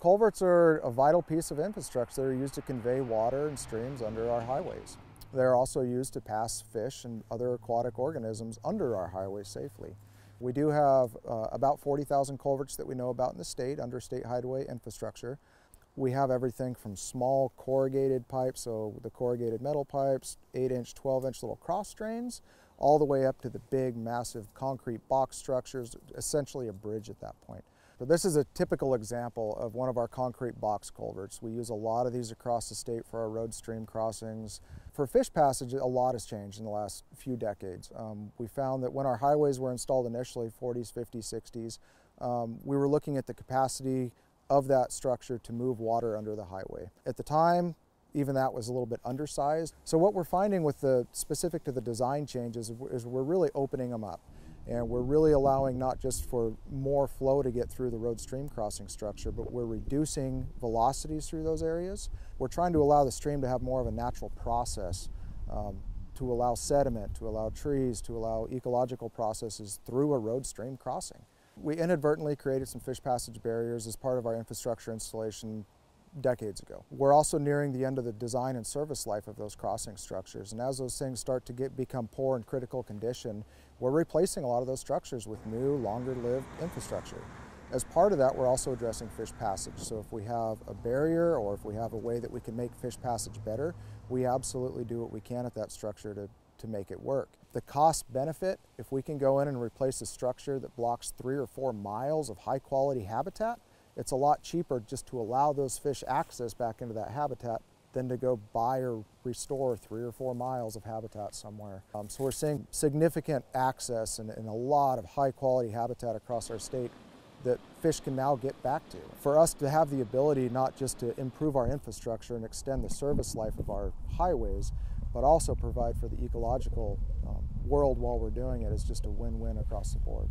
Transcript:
Culverts are a vital piece of infrastructure. They're used to convey water and streams under our highways. They're also used to pass fish and other aquatic organisms under our highways safely. We do have uh, about 40,000 culverts that we know about in the state under state highway infrastructure. We have everything from small corrugated pipes, so the corrugated metal pipes, 8 inch, 12 inch little cross drains, all the way up to the big, massive concrete box structures, essentially a bridge at that point. So this is a typical example of one of our concrete box culverts. We use a lot of these across the state for our road stream crossings. For fish passage, a lot has changed in the last few decades. Um, we found that when our highways were installed initially, 40s, 50s, 60s, um, we were looking at the capacity of that structure to move water under the highway. At the time, even that was a little bit undersized. So what we're finding with the specific to the design changes is we're really opening them up. And we're really allowing not just for more flow to get through the road stream crossing structure, but we're reducing velocities through those areas. We're trying to allow the stream to have more of a natural process um, to allow sediment, to allow trees, to allow ecological processes through a road stream crossing. We inadvertently created some fish passage barriers as part of our infrastructure installation decades ago. We're also nearing the end of the design and service life of those crossing structures, and as those things start to get become poor and critical condition, we're replacing a lot of those structures with new, longer-lived infrastructure. As part of that, we're also addressing fish passage. So if we have a barrier or if we have a way that we can make fish passage better, we absolutely do what we can at that structure to, to make it work. The cost benefit, if we can go in and replace a structure that blocks three or four miles of high quality habitat, it's a lot cheaper just to allow those fish access back into that habitat than to go buy or restore three or four miles of habitat somewhere. Um, so we're seeing significant access and, a lot of high quality habitat across our state that fish can now get back to. For us to have the ability not just to improve our infrastructure and extend the service life of our highways, but also provide for the ecological um, world while we're doing it is just a win-win across the board.